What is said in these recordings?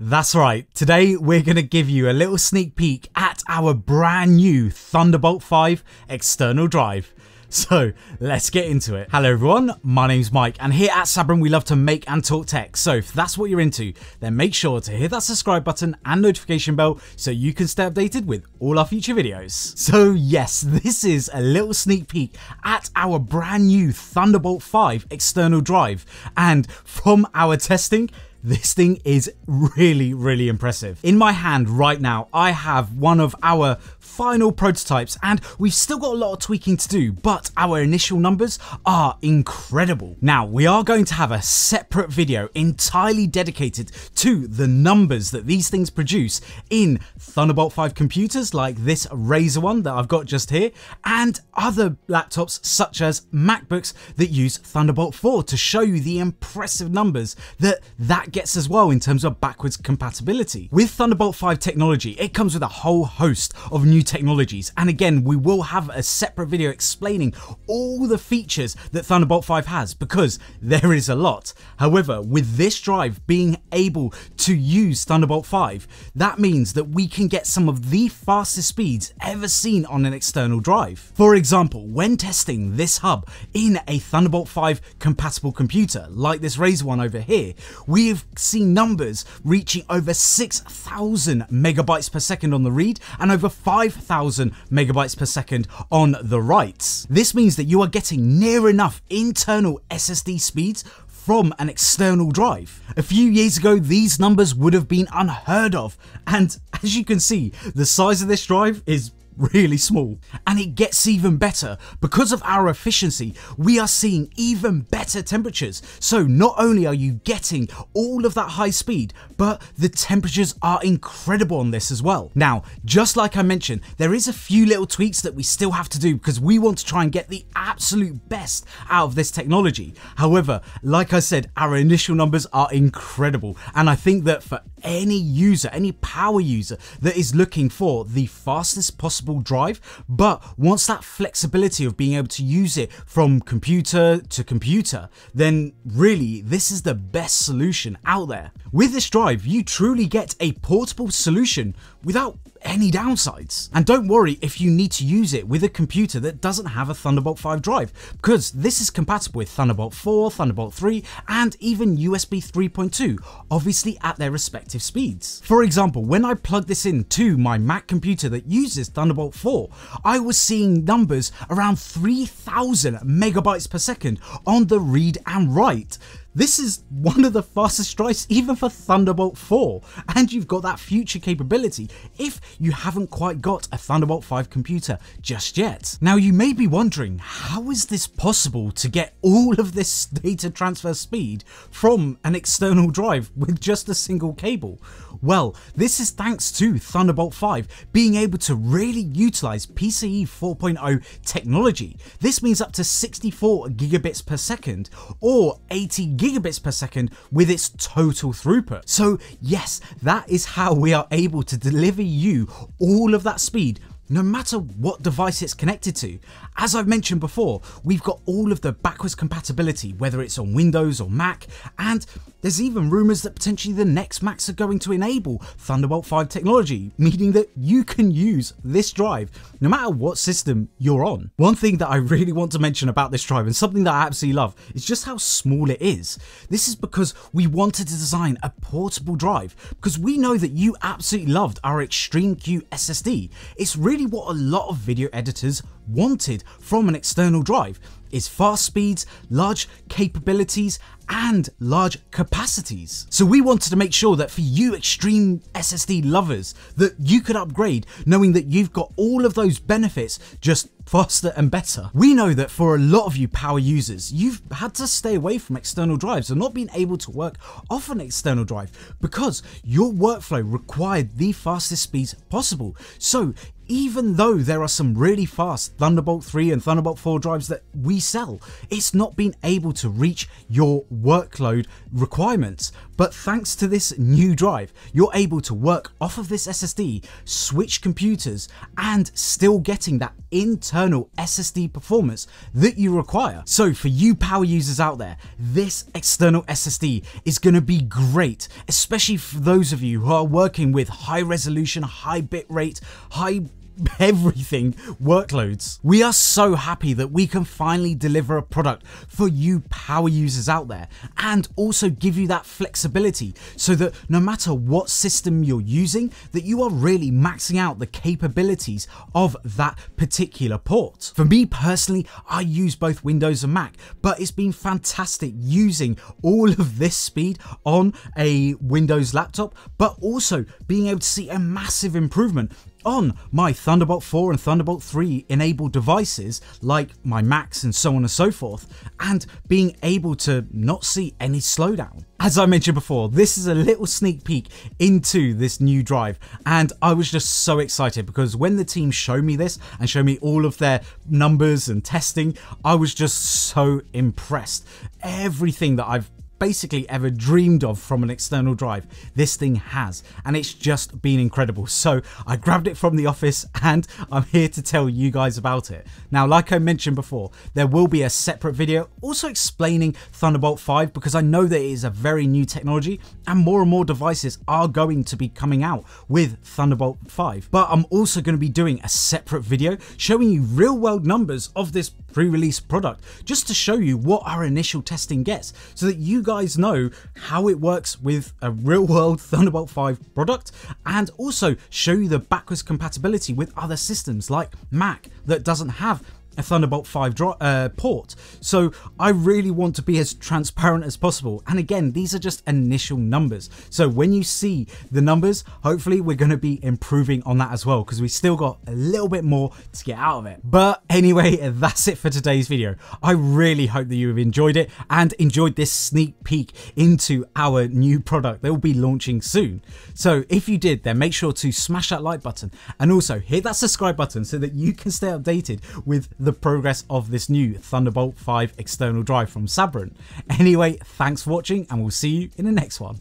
That's right, today we're going to give you a little sneak peek at our brand new Thunderbolt 5 external drive. So let's get into it. Hello everyone, my name's Mike and here at Sabrent we love to make and talk tech. So if that's what you're into, then make sure to hit that subscribe button and notification bell so you can stay updated with all our future videos. So yes, this is a little sneak peek at our brand new Thunderbolt 5 external drive and from our testing, this thing is really, really impressive. In my hand right now, I have one of our final prototypes and we've still got a lot of tweaking to do, but our initial numbers are incredible. Now, we are going to have a separate video entirely dedicated to the numbers that these things produce in Thunderbolt 5 computers like this Razer one that I've got just here and other laptops such as MacBooks that use Thunderbolt 4 to show you the impressive numbers that that gets as well in terms of backwards compatibility. With Thunderbolt 5 technology, it comes with a whole host of new technologies. And again, we will have a separate video explaining all the features that Thunderbolt 5 has because there is a lot. However, with this drive being able to use Thunderbolt 5, that means that we can get some of the fastest speeds ever seen on an external drive. For example, when testing this hub in a Thunderbolt 5 compatible computer, like this Razer one over here, we have have seen numbers reaching over 6,000 megabytes per second on the read and over 5,000 megabytes per second on the writes. This means that you are getting near enough internal SSD speeds from an external drive. A few years ago, these numbers would have been unheard of, and as you can see, the size of this drive is really small. And it gets even better. Because of our efficiency, we are seeing even better temperatures. So not only are you getting all of that high speed, but the temperatures are incredible on this as well. Now, just like I mentioned, there is a few little tweaks that we still have to do because we want to try and get the absolute best out of this technology. However, like I said, our initial numbers are incredible. And I think that for any user, any power user that is looking for the fastest possible drive, but once that flexibility of being able to use it from computer to computer, then really this is the best solution out there. With this drive, you truly get a portable solution without any downsides. And don't worry if you need to use it with a computer that doesn't have a Thunderbolt 5 drive, because this is compatible with Thunderbolt 4, Thunderbolt 3, and even USB 3.2, obviously at their respective speeds. For example, when I plugged this in to my Mac computer that uses Thunderbolt 4, I was seeing numbers around 3000 megabytes per second on the read and write. This is one of the fastest drives even for Thunderbolt 4 and you've got that future capability if you haven't quite got a Thunderbolt 5 computer just yet. Now you may be wondering how is this possible to get all of this data transfer speed from an external drive with just a single cable? Well, this is thanks to Thunderbolt 5 being able to really utilize PCIe 4.0 technology. This means up to 64 gigabits per second or 80 gigabits per second with its total throughput. So yes, that is how we are able to deliver you all of that speed no matter what device it's connected to. As I've mentioned before, we've got all of the backwards compatibility, whether it's on Windows or Mac, and there's even rumours that potentially the next Macs are going to enable Thunderbolt 5 technology, meaning that you can use this drive no matter what system you're on. One thing that I really want to mention about this drive and something that I absolutely love is just how small it is. This is because we wanted to design a portable drive because we know that you absolutely loved our Extreme Q SSD. It's really what a lot of video editors wanted from an external drive is fast speeds, large capabilities, and large capacities. So we wanted to make sure that for you extreme SSD lovers that you could upgrade knowing that you've got all of those benefits just faster and better. We know that for a lot of you power users, you've had to stay away from external drives and not been able to work off an external drive because your workflow required the fastest speeds possible. So even though there are some really fast Thunderbolt 3 and Thunderbolt 4 drives that we sell, it's not been able to reach your workload requirements. But thanks to this new drive, you're able to work off of this SSD, switch computers, and still getting that internal SSD performance that you require. So for you power users out there, this external SSD is going to be great, especially for those of you who are working with high resolution, high bit rate, high everything workloads. We are so happy that we can finally deliver a product for you power users out there and also give you that flexibility so that no matter what system you're using that you are really maxing out the capabilities of that particular port. For me personally, I use both Windows and Mac, but it's been fantastic using all of this speed on a Windows laptop, but also being able to see a massive improvement on my Thunderbolt 4 and Thunderbolt 3 enabled devices like my Macs and so on and so forth, and being able to not see any slowdown. As I mentioned before, this is a little sneak peek into this new drive, and I was just so excited because when the team showed me this and showed me all of their numbers and testing, I was just so impressed. Everything that I've basically ever dreamed of from an external drive. This thing has, and it's just been incredible. So I grabbed it from the office and I'm here to tell you guys about it. Now, like I mentioned before, there will be a separate video also explaining Thunderbolt 5 because I know that it is a very new technology and more and more devices are going to be coming out with Thunderbolt 5. But I'm also going to be doing a separate video showing you real world numbers of this pre-release product just to show you what our initial testing gets so that you guys know how it works with a real world Thunderbolt 5 product and also show you the backwards compatibility with other systems like Mac that doesn't have a Thunderbolt 5 uh, port. So I really want to be as transparent as possible. And again, these are just initial numbers. So when you see the numbers, hopefully we're going to be improving on that as well because we still got a little bit more to get out of it. But anyway, that's it for today's video. I really hope that you have enjoyed it and enjoyed this sneak peek into our new product that will be launching soon. So if you did, then make sure to smash that like button and also hit that subscribe button so that you can stay updated with the progress of this new Thunderbolt 5 external drive from Sabrent. Anyway, thanks for watching and we'll see you in the next one.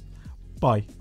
Bye.